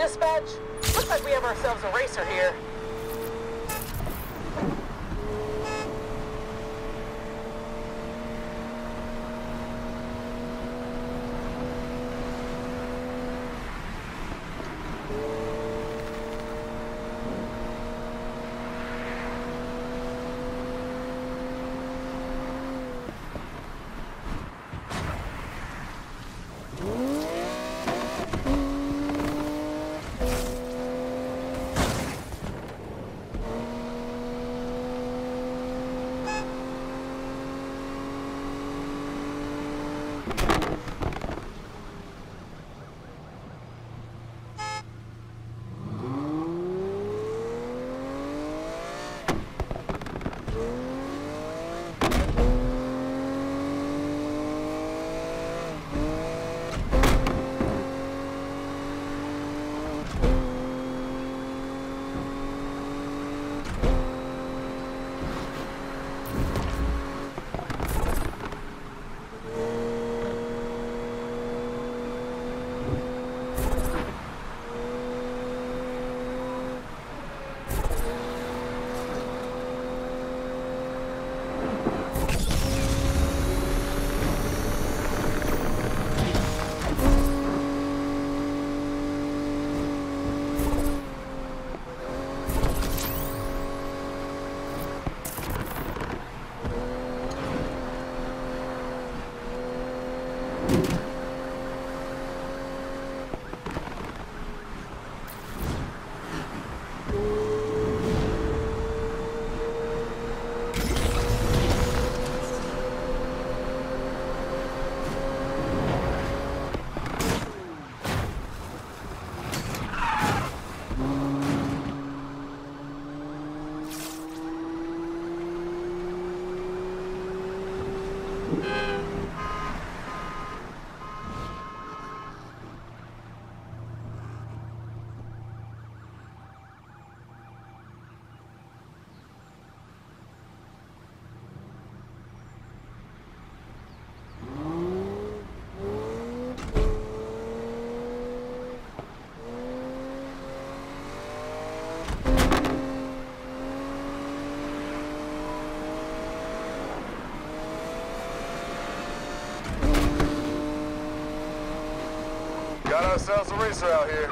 dispatch? Looks like we have ourselves a racer here. Ourselves a racer out here.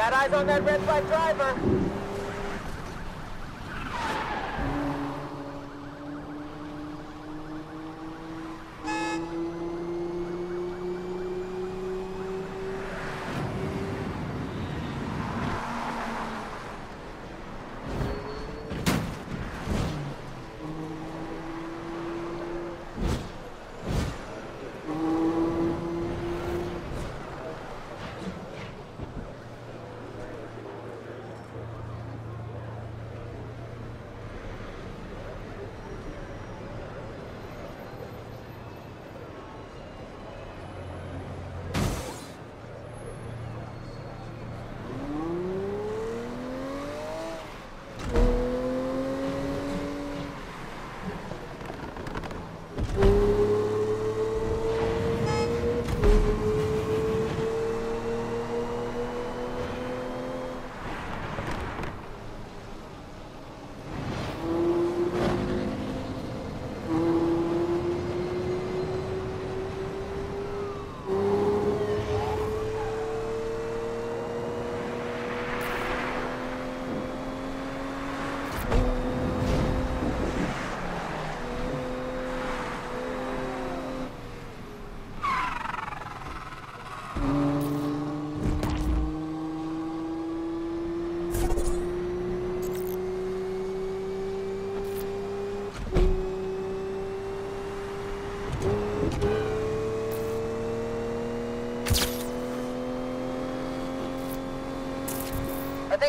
Got eyes on that red flag driver.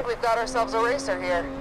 Think we've got ourselves a racer here.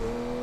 Thank.